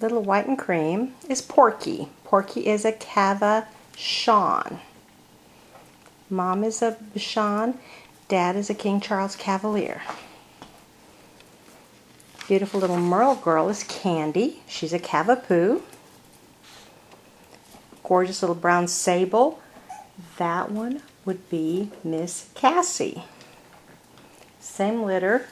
little white and cream, is Porky. Porky is a Cavachon. Mom is a Bichon. Dad is a King Charles Cavalier. Beautiful little Merle girl is Candy. She's a Cavapoo. Gorgeous little brown sable. That one would be Miss Cassy. Same litter.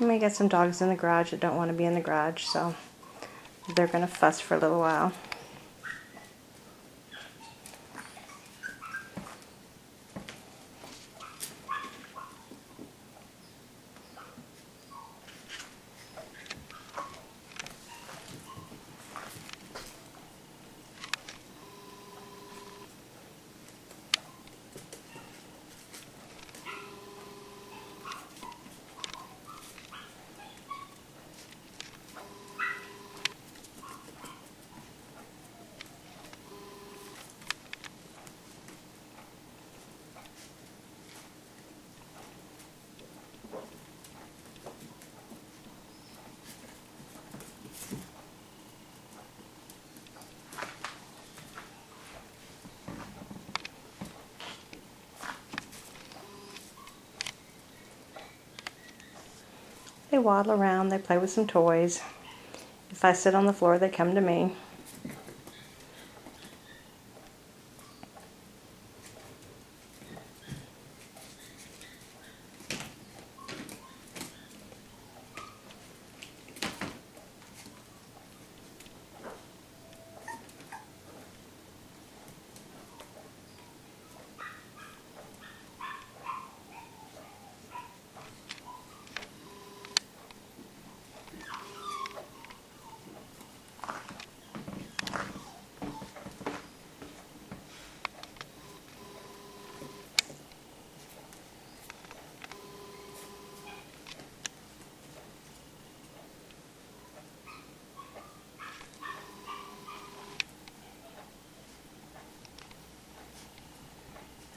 We got some dogs in the garage that don't want to be in the garage, so they're going to fuss for a little while. Waddle around, they play with some toys. If I sit on the floor, they come to me.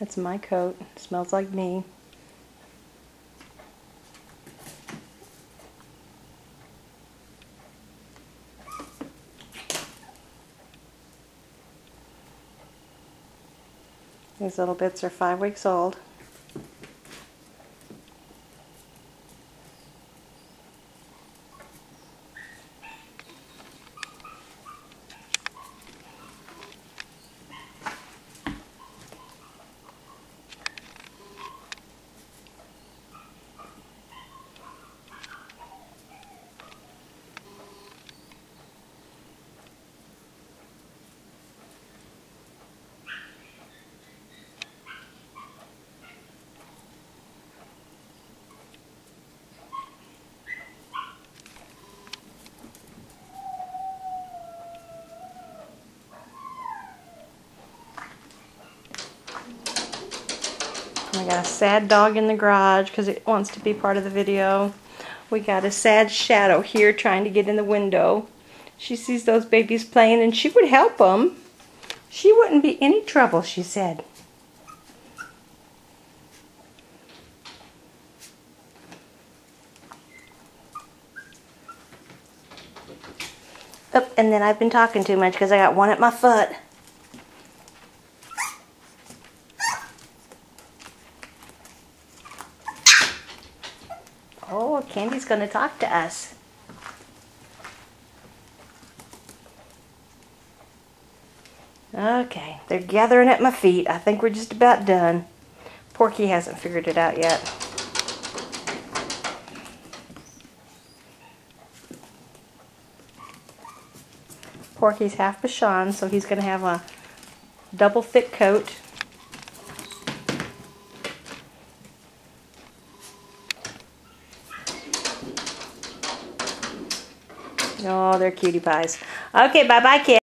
That's my coat. It smells like me. These little bits are five weeks old. I got a sad dog in the garage because it wants to be part of the video. We got a sad shadow here trying to get in the window. She sees those babies playing and she would help them. She wouldn't be any trouble, she said. Oh, and then I've been talking too much because I got one at my foot. Candy's going to talk to us. Okay, they're gathering at my feet. I think we're just about done. Porky hasn't figured it out yet. Porky's half Bichon, so he's going to have a double thick coat. Oh, they're cutie pies. Okay, bye-bye, kids.